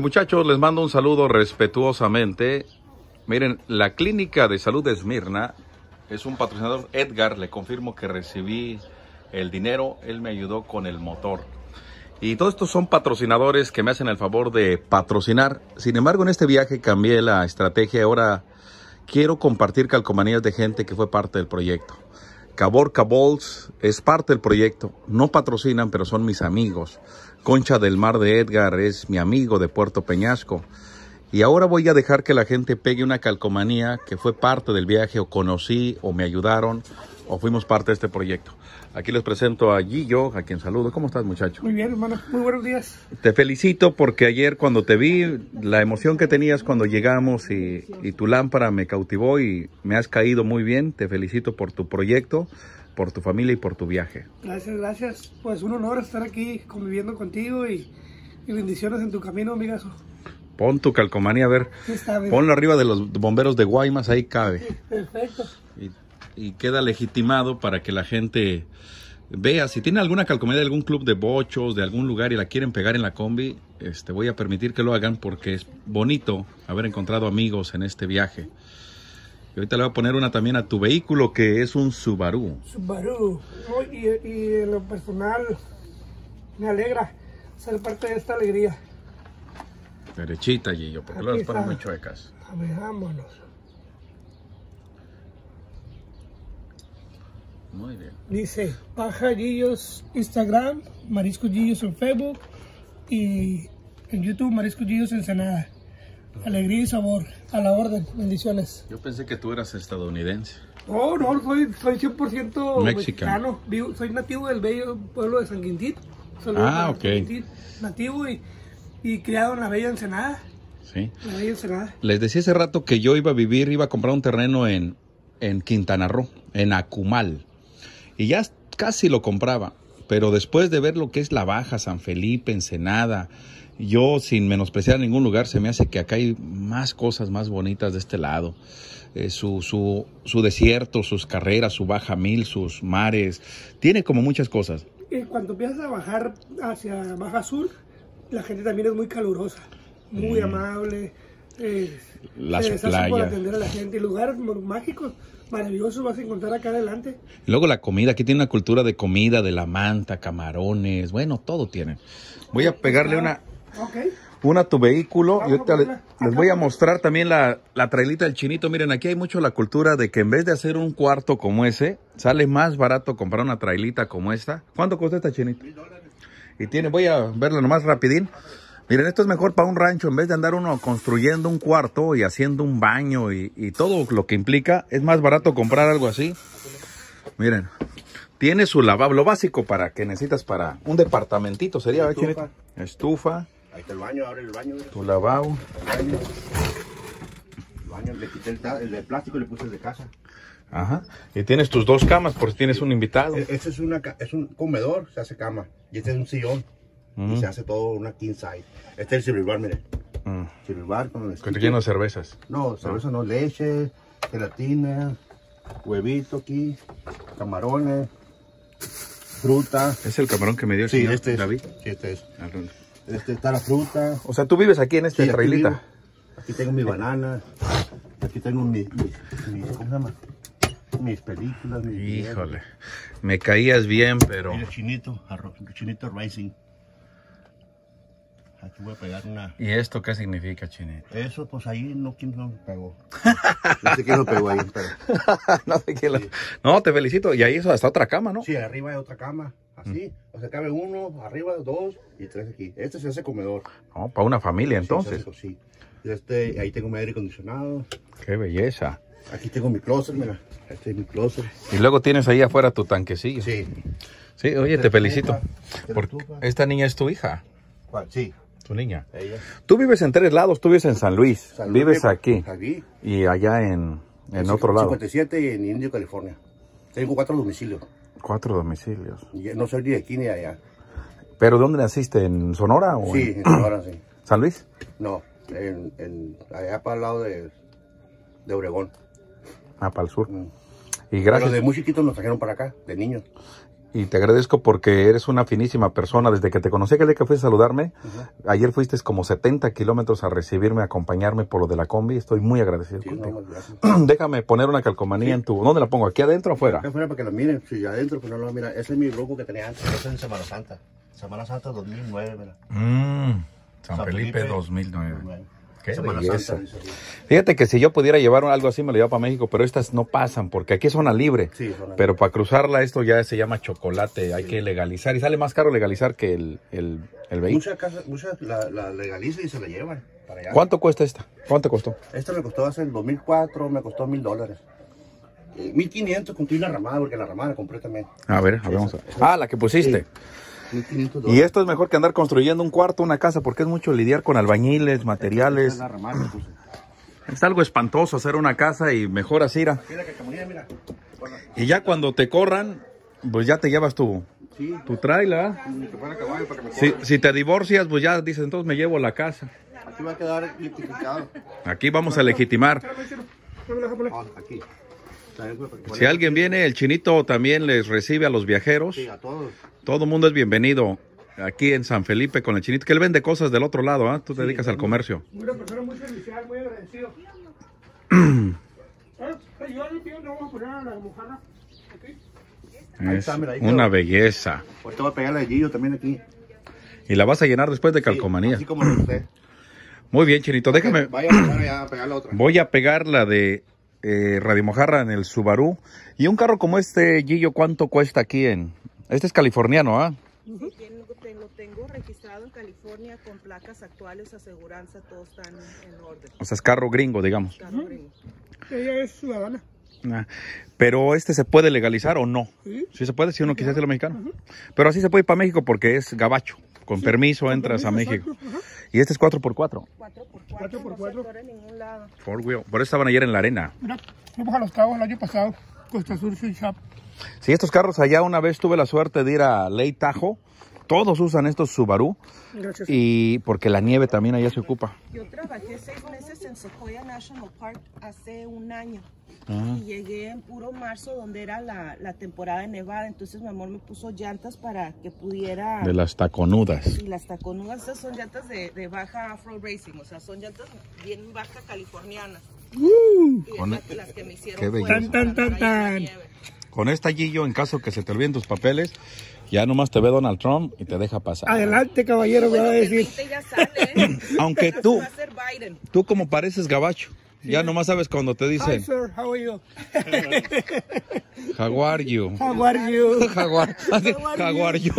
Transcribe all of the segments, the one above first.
Muchachos, les mando un saludo respetuosamente. Miren, la clínica de salud de Esmirna es un patrocinador. Edgar, le confirmo que recibí el dinero, él me ayudó con el motor. Y todos estos son patrocinadores que me hacen el favor de patrocinar. Sin embargo, en este viaje cambié la estrategia. Ahora quiero compartir calcomanías de gente que fue parte del proyecto. Caborca Balls es parte del proyecto. No patrocinan, pero son mis amigos. Concha del Mar de Edgar es mi amigo de Puerto Peñasco. Y ahora voy a dejar que la gente pegue una calcomanía que fue parte del viaje o conocí o me ayudaron o fuimos parte de este proyecto. Aquí les presento a Gillo, a quien saludo. ¿Cómo estás, muchacho? Muy bien, hermano. Muy buenos días. Te felicito porque ayer cuando te vi, la emoción que tenías cuando llegamos y, y tu lámpara me cautivó y me has caído muy bien. Te felicito por tu proyecto, por tu familia y por tu viaje. Gracias, gracias. Pues un honor estar aquí conviviendo contigo y, y bendiciones en tu camino, amigazo. Pon tu calcomanía, a ver. Está bien. Ponlo arriba de los bomberos de Guaymas, ahí cabe. Perfecto. Y, y queda legitimado para que la gente vea. Si tiene alguna calcomanía de algún club de bochos, de algún lugar y la quieren pegar en la combi, este, voy a permitir que lo hagan porque es bonito haber encontrado amigos en este viaje. Y ahorita le voy a poner una también a tu vehículo que es un Subaru. Subaru. No, Y, y en lo personal me alegra ser parte de esta alegría. Derechita, Gillo, porque luego las ponen muy chuecas. A ver, vámonos. Muy bien. Dice Pajarillos Instagram, Marisco Gillos en Facebook y en YouTube Marisco Gillos Ensenada. Alegría y sabor, a la orden, bendiciones. Yo pensé que tú eras estadounidense. No, no, soy, soy 100% Mexican. mexicano. Vivo- soy nativo del bello pueblo de San Quintín. Saludos Ah, ok. Quintín, Nativo y, y criado en la bella Ensenada. Sí. La bella Ensenada. Les decía hace rato que yo iba a vivir, iba a comprar un terreno en, en Quintana Roo, en Acumal. Y ya casi lo compraba. Pero después de ver lo que es la Baja, San Felipe, Ensenada, yo sin menospreciar ningún lugar, se me hace que acá hay más cosas más bonitas de este lado. Eh, su, su, su desierto, sus carreras, su Baja Mil, sus mares. Tiene como muchas cosas. Y cuando empiezas a bajar hacia Baja Sur, la gente también es muy calurosa, muy amable. eh, Las por playas. atender a la gente. Lugares mágicos, maravillosos vas a encontrar acá adelante. Y luego la comida, aquí tiene una cultura de comida, de la manta, camarones, bueno, todo tiene. Voy a pegarle una, Una a tu vehículo les voy a mostrar también la, la trailita del chinito. Miren, aquí hay mucho la cultura de que en vez de hacer un cuarto como ese, sale más barato comprar una trailita como esta. ¿Cuánto cuesta esta chinito? Y tiene, voy a verlo nomás rapidín. Miren, esto es mejor para un rancho, en vez de andar uno construyendo un cuarto y haciendo un baño y, y todo lo que implica, es más barato comprar algo así. Miren, tiene su lavabo, lo básico para que necesitas para un departamentito sería, ¿verdad, Estufa. Chinito? Estufa, Ahí está el baño, abre el baño. tu lavabo. El baño. El baño, le quité el, el de plástico y le puse el de casa. Ajá. Y tienes tus dos camas por si tienes un invitado. Este es, una, es un comedor, se hace cama. Y este es un sillón. Y se hace todo una king size. Este es el silver mire. Mm. Silver bar con el lleno de cervezas. No, cerveza no, leche, gelatina, huevito aquí, camarones, fruta. Es el camarón que me dio el Sí, señor este es. David. Sí, este es. Este está la fruta. O sea, tú vives aquí en este Sí, aquí trailita. vivo. Aquí tengo mi banana. Aquí tengo mis, mis, mis- ¿cómo se llama? Mis películas, mis videos. Híjole. Me caías bien, pero. Mira, chinito, chinito racing. Aquí voy a pegar una. ¿Y esto qué significa, Chinito? Eso, pues ahí no, quién no pegó. No sé quién lo pegó ahí, pero. no sé quién lo- No, te felicito. Y ahí hasta otra cama, ¿no? Sí, arriba hay otra cama, así. Mm. O sea, cabe uno, arriba dos y tres aquí. Este se hace comedor. No, para una familia Sí, entonces. sí. Y Este, ahí tengo mi aire acondicionado. Qué belleza. Aquí tengo mi closet, mira. Este es mi closet. Y luego tienes ahí afuera tu tanquecillo. Sí. Sí, oye, te felicito. Porque esta niña es tu hija, ¿Cuál? Sí, tu niña. ella. Tú vives en tres lados, tú vives en San Luis, San Luis, vives aquí Aquí. y allá en, en otro lado. 57 y en Indio, California. Tengo cuatro domicilios. Cuatro domicilios. No soy ni de aquí ni de allá. ¿Pero dónde naciste? ¿En Sonora o Sí, en en Sonora, sí. San Luis? No, en, en, allá para el lado de, de Obregón. Ah, para el sur. Mm. Y Pero gracias. de muy chiquitos nos trajeron para acá, de niños. Y te agradezco porque eres una finísima persona. Desde que te conocí, que día que fuiste a saludarme, ayer fuiste como 70 kilómetros a recibirme, a acompañarme por lo de la combi. Estoy muy agradecido Sí, contigo. no. Déjame poner una calcomanía en tu... ¿Dónde la pongo? ¿Aquí adentro o afuera? Acá afuera para que lo miren, si adentro, pues no lo miran. Ese es mi grupo que tenía antes, ese es en Semana Santa. Semana Santa 2009, mira. Mm, San, San Felipe, Felipe, 2009. Qué belleza. Fíjate que si yo pudiera llevar algo así, me lo llevo para México, pero estas no pasan porque aquí es zona libre. Sí, zona Pero para cruzarla esto ya se llama chocolate, hay que legalizar y sale más caro legalizar que el, el, el vehículo. Muchas casas, muchas la, la legalizan y se la llevan para allá. ¿Cuánto cuesta esta? ¿Cuánto costó? Esta me costó hace el 2004, me costó mil dólares. Eh, 1500 con la ramada, porque la ramada la compré también. A ver, a ver, vamos a ver. Ah, la que pusiste. 1500 Y esto es mejor que andar construyendo un cuarto, una casa, porque es mucho lidiar con albañiles, materiales. es la ramada que puse. Es algo espantoso hacer una casa y mejor así. Mira. Bueno, Y ya cuando te corran, pues ya te llevas tu, Sí, tu trailer. me Si, si te divorcias, pues ya dices, entonces me llevo la casa. Aquí va a quedar. Aquí vamos a legitimar. Ah, aquí. Si alguien viene, el chinito también les recibe a los viajeros. Sí, a todos. Todo mundo es bienvenido aquí en San Felipe con el chinito, que él vende cosas del otro lado, ¿ah? Tú te dedicas al comercio. Una persona muy servicial, muy agradecido. ¿Sabes? Yo le pido, le vamos a poner a la mojarra. aquí. Ahí Es está, mira, ahí una belleza. Ahorita voy a pegarle a Gillo también aquí. Y la vas a llenar después de Sí, calcomanía. Así como lo usted. Muy bien, chinito, déjame. Vaya a pegar allá a pegar la otra. Voy a pegar la de eh, Radio Mojarra en el Subaru. Y un carro como este, Gillo, ¿cuánto cuesta aquí en...? Este es californiano, ¿ah? Bien, lo, te- lo tengo registrado en California con placas actuales, aseguranza, todo está en, en orden. O sea, es carro gringo, digamos. Carro gringo. Ella es ciudadana. Ah, Pero este se puede legalizar o no. Sí. Sí se puede si uno quisiera hacerlo mexicano. Pero así se puede ir para México porque es gabacho. Con permiso entras a permiso, México. exacto, ajá. Y este es 4x4. 4x4, Cuatro por no cuatro. se atora en ningún lado. Four wheel. Por eso estaban ayer en la arena. Mira, fuimos a los cabos el año pasado. Costa Sur Shoe Shop. Sí, estos carros allá una vez tuve la suerte de ir a Ley Tajo. Todos usan estos Subaru. Gracias. Y porque la nieve también allá se ocupa. Yo trabajé seis meses en Sequoia National Park hace un año. Ah. Y llegué en puro marzo, donde era la, la temporada de nevada. Entonces mi amor me puso llantas para que pudiera... De las taconudas. Y las taconudas, estas son llantas de, de baja afro racing, o sea, son llantas bien baja californianas. y Con- esas las que me hicieron qué Tan, tan, tan. nieve. Con esta Gillo, en caso que se te olviden tus papeles, ya nomás te ve Donald Trump y te deja pasar. Adelante, caballero, me va a decir. 20 ya sale, ¿eh? Aunque tú, va a ser Biden. tú como pareces gabacho, ya nomás sabes cuando te Hi, dicen, sir, how are you? how are you? How are you? Jaguar, jaguar, you.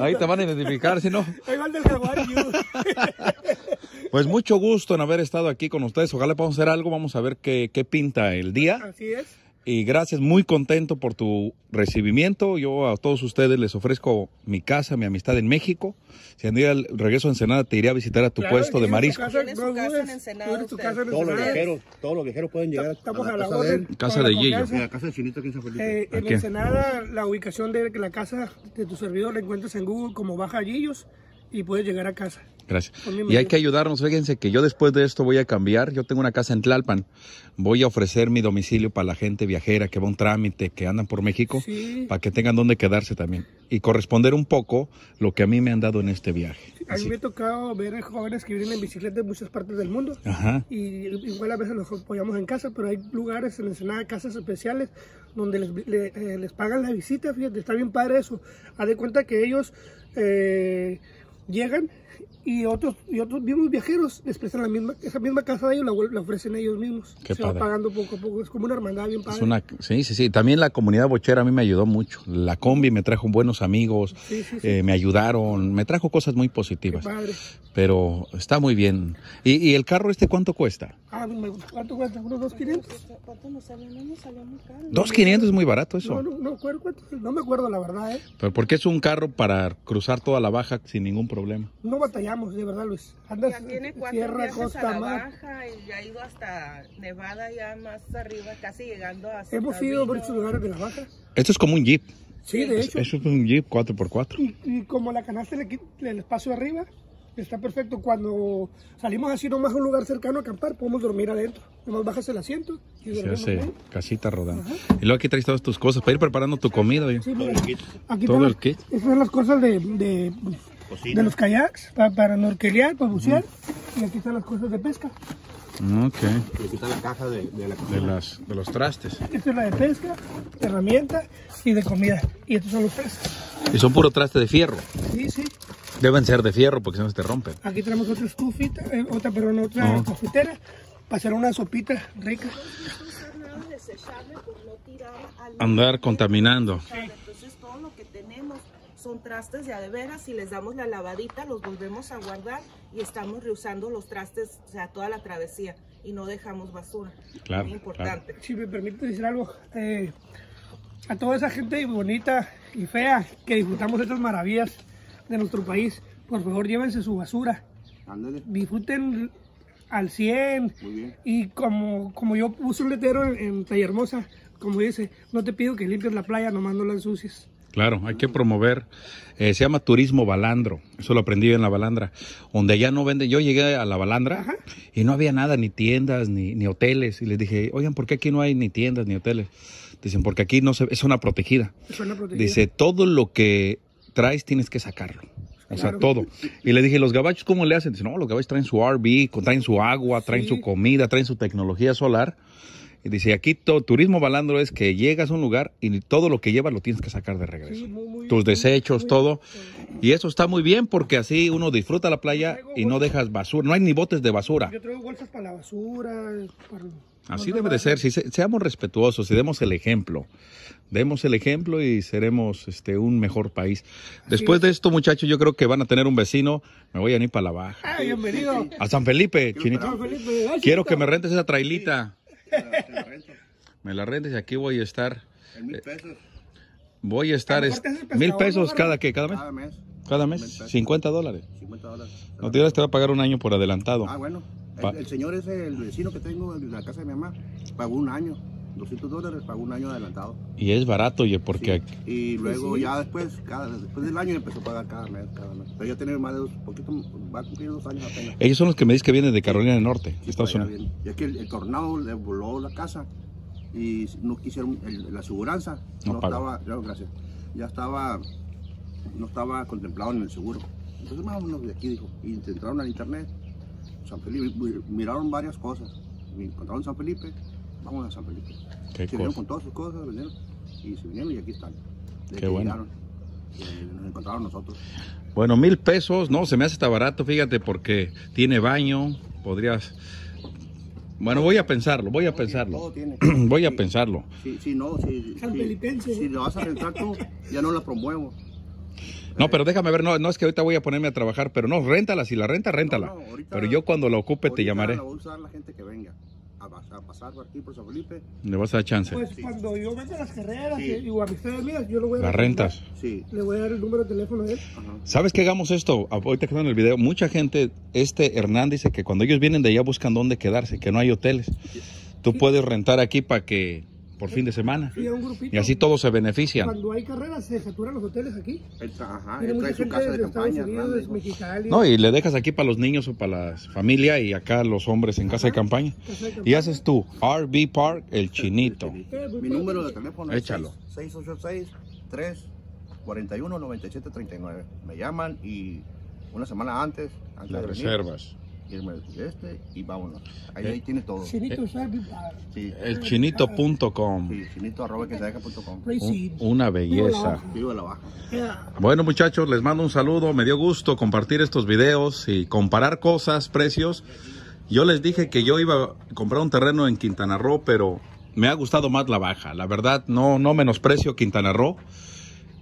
Ahí te van a identificar, si no. Ahí va el del Jaguar you. Pues mucho gusto en haber estado aquí con ustedes. Ojalá podamos hacer algo. Vamos a ver qué, qué pinta el día. Así es. Y gracias, muy contento por tu recibimiento. Yo a todos ustedes les ofrezco mi casa, mi amistad en México. Si andía al regreso a Ensenada, te iré a visitar a tu Claro, puesto de marisco. tu casa, no casa en Ensenada, Todos los viajeros, todos los viajeros pueden llegar Estamos a a la casa de orden. Casa de Gillo. la casa de Chinito aquí en San Felipe. Eh, en. Ensenada, la ubicación de la casa de tu servidor la encuentras en Google como Baja Gillos y puedes llegar a casa. Gracias. Y hay que ayudarnos. Fíjense que yo después de esto voy a cambiar. Yo tengo una casa en Tlalpan. Voy a ofrecer mi domicilio para la gente viajera que va a un trámite, que andan por México, Sí. para que tengan donde quedarse también. Y corresponder un poco lo que a mí me han dado en este viaje. A mí me ha tocado ver jóvenes que vienen en bicicleta en muchas partes del mundo. Ajá. Y igual a veces los apoyamos en casa, pero hay lugares en Ensenada, casas especiales, donde les, le- eh, les pagan la visita, fíjate, está bien padre eso. Haz de cuenta que ellos eh, Iya kan? Y otros y otros mismos viajeros les prestan la misma, esa misma casa de ellos, la, la ofrecen ellos mismos. Qué Se padre. va pagando poco a poco, es como una hermandad bien padre. Es una, sí, sí, sí. También la comunidad bochera a mí me ayudó mucho. La combi me trajo buenos amigos, Sí, sí, sí. eh, me ayudaron, me trajo cosas muy Qué positivas. padre. Pero está muy bien. ¿Y, y el carro este cuánto cuesta? Ah, me- ¿cuánto cuesta? ¿Unos dos quinientos? ¿Cuánto nos salió? No nos salió muy caro. Dos quinientos es muy barato eso. No me acuerdo la verdad, ¿eh? Pero porque es un carro para cruzar toda la baja sin ningún problema. No batallamos, de verdad, Luis. Andas Ya tiene cuatro sierra, viajes a costa, la baja y ya ha ido hasta Nevada, ya más arriba, casi llegando a Hemos ido a muchos lugares de la baja. Esto es como un Jeep. Sí, de hecho. Eso es un Jeep 4x4. Y, y como la canasta le quita el espacio arriba, Está perfecto. Cuando salimos así nomás a un lugar cercano a acampar, podemos dormir adentro. Nomás bajas el asiento y Se dormimos hace casita rodando. Y luego aquí traes todas tus cosas para ir preparando tu comida. Sí, mira, aquí Todo el kit. Estas son las cosas de, de, de los kayaks, pa- para norquelear, para bucear. Y aquí están las cosas de pesca. Ok. Y aquí está la caja de, de la De, cocina. las, de los trastes. Esta es la de pesca, herramienta y de comida. Y estos son los peces. Y son puro traste de fierro. Sí, sí. Deben ser de fierro porque si no se te rompen. Aquí tenemos otra estufita, eh, otra, perdón, otra Oh. cafetera para hacer una sopita rica. Andar contaminando. Entonces todo lo que tenemos son trastes de a de veras y les damos la lavadita, los volvemos a guardar y estamos reusando los trastes, o sea, toda la travesía y no dejamos basura. Claro, Muy importante. Si me permite decir algo, eh, a toda esa gente bonita y fea que disfrutamos estas maravillas de nuestro país, por favor llévense su basura, Ándale. disfruten al 100 Muy bien. y como, como yo puse un letero en, en Tallahermosa, como dice, no te pido que limpies la playa, nomás no la ensucies. Claro, hay que promover. eh, se llama turismo balandro. Eso lo aprendí en la balandra. Donde allá no vende. Yo llegué a la balandra Ajá. y no había nada, ni tiendas, ni, ni hoteles. Y les dije, oigan, ¿por qué aquí no hay ni tiendas, ni hoteles? Dicen, porque aquí no se, es una protegida. Suena protegida. Dice, todo lo que traes tienes que sacarlo. O sea, Claro. todo. Y le dije, ¿los gabachos cómo le hacen? Dice, no, los gabachos traen su RV, traen su agua, traen Sí. su comida, traen su tecnología solar. Y dice, aquí todo, turismo balandro es que llegas a un lugar y todo lo que llevas lo tienes que sacar de regreso. Sí, muy, muy- Tus desechos, muy- todo. Y eso está muy bien porque así uno disfruta la playa y no dejas basura. No hay ni botes de basura. Yo traigo bolsas para la basura. para- Así debe de ser. Si se- seamos respetuosos y demos el ejemplo. Demos el ejemplo y seremos este un mejor país. Después de esto, muchachos, yo creo que van a tener un vecino. Me voy a ir para la baja. Ah, bienvenido. A San Felipe, chinito. Felipe, Quiero que me rentes esa trailita. Te la rento. Me la rentes y aquí voy a estar. En mil pesos Voy a estar A es- pescador, mil ¿no, pesos cada que cada mes. cada mes. Cada mes, Mil pesos. 50 dólares. 50 dólares. No te te va a pagar un año por adelantado. Ah, bueno. El, el señor ese, el vecino que tengo en la casa de mi mamá, pagó un año. 200 dólares, pagó un año adelantado. Y es barato, oye, porque Sí. Y luego sí. ya después, cada, después del año empezó a pagar cada mes, cada mes. Pero ya tiene más de dos, poquito, va a cumplir dos años apenas. ellos son los que me dicen que vienen de Carolina del Norte, Sí, Estados Unidos. Y es que el, el tornado le voló la casa y no quisieron, el- la aseguranza No no, estaba, no, gracias, ya estaba, no estaba contemplado en el seguro. Entonces vámonos de aquí, dijo, y entraron al internet, San Felipe, mi- miraron varias cosas, encontraron San Felipe, vamos a San Felipe. Qué se vinieron cosa. con todas sus cosas, vinieron, y se vinieron y aquí están. De Qué bueno. llegaron, eh, nos encontraron nosotros. Bueno, mil pesos, no, se me hace hasta barato, fíjate, porque tiene baño, podrías... Bueno, voy a pensarlo, voy a pensarlo. Todo tiene. Voy a pensarlo. Si, si no, si, San si- si lo vas a rentar tú, ya no la promuevo. No, pero déjame ver, no, no es que ahorita voy a ponerme a trabajar, pero no, réntala, si la renta, réntala. No, no, ahorita- pero yo cuando la ocupe te llamaré. La va a usar la gente que venga a, pas- a pasar por aquí por San Felipe. Le vas a dar chance. Pues cuando yo venga a las carreras Sí. y, o amistades mías, yo le voy a Las dar- rentas. Sí. Le voy a dar el número de teléfono de él. Ajá. ¿Sabes que hagamos esto? Ahorita que en el video, mucha gente, este Hernán dice que cuando ellos vienen de allá buscan dónde quedarse, que no hay hoteles. Tú puedes rentar aquí para que, por fin de semana. Sí, a un grupito. Y así todos se benefician. Cuando hay carreras, se saturan los hoteles aquí. Ajá, él mucha trae su gente casa de campaña. Unidos, grande, ¿no? Mexicali. No, y le dejas aquí para los niños o para la familia y acá los hombres en casa de campaña. Casa de Y haces tú, RV Park, el chinito. Mi número de teléfono Échalo. es 686 341 9739 Me llaman y una semana antes, antes Las reservas. Irme este y vámonos. Ahí, Eh. ahí tiene todo. Chinito Sharpie Bar. Sí, Elchinito.com. sí, chinito arroba que com. Un- Una belleza. Vivo de la baja. Bueno muchachos, les mando un saludo, me dio gusto compartir estos videos y comparar cosas, precios. Yo les dije que yo iba a comprar un terreno en Quintana Roo, pero me ha gustado más la baja. La verdad, no, no menosprecio Quintana Roo,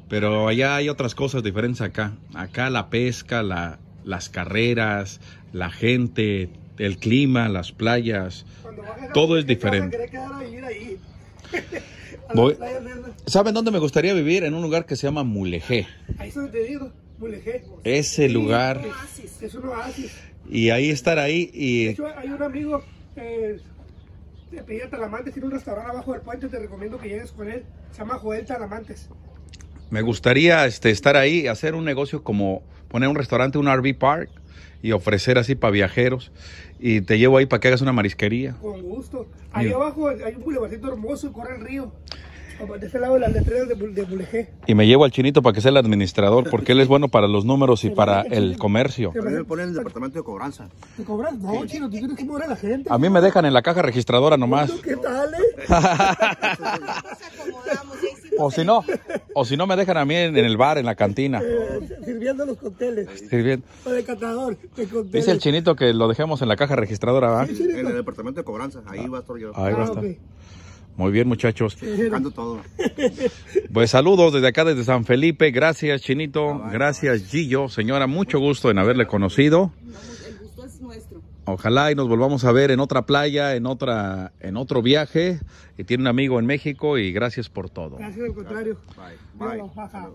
pero allá hay otras cosas diferentes acá. Acá la pesca, la, las carreras, la gente, el clima, las playas. Todo es te diferente. Voy-. ¿Saben dónde me gustaría vivir? En un lugar que se llama Mulegé. Ahí es donde te digo, Mulegé. Ese lugar. Es, es un oasis. Y ahí estar ahí De y... hecho, hay un amigo eh, de apellida Talamantes, tiene un restaurante abajo del puente, te recomiendo que llegues con él. Se llama Joel Talamantes. Me gustaría este, estar ahí, hacer un negocio como poner un restaurante, un RV park y ofrecer así para viajeros. Y te llevo ahí para que hagas una marisquería. Con gusto. Ahí Mira. abajo hay un bulevardito hermoso y corre el río. De ese lado de las letreras de, de. Y me llevo al chinito para que sea el administrador, porque él es bueno para los números y para el comercio. A mí me ponen en el departamento de cobranza. ¿Te cobras? No, chino, tú tienes que mover a la gente. A mí me dejan en la caja registradora nomás. ¿Qué tal, eh? Nos acomodamos sí O si no, o si no me dejan a mí en, en el bar, en la cantina. Eh, Sirviendo los cócteles. Sirviendo. O de catador de cócteles. Dice el chinito que lo dejemos en la caja registradora, ¿va? En el departamento de cobranza. Ahí va a estar yo. Ahí va a Ah, estar. Muy bien, muchachos. Todo. Pues saludos desde acá, desde San Felipe. Gracias, Chinito. Gracias, Gillo. Señora, mucho gusto en haberle conocido. el gusto es nuestro. Ojalá y nos volvamos a ver en otra playa, en otra, en otro viaje. Y tiene un amigo en México y gracias por todo. Gracias, al contrario. Bye. Míralo, Bye. baja.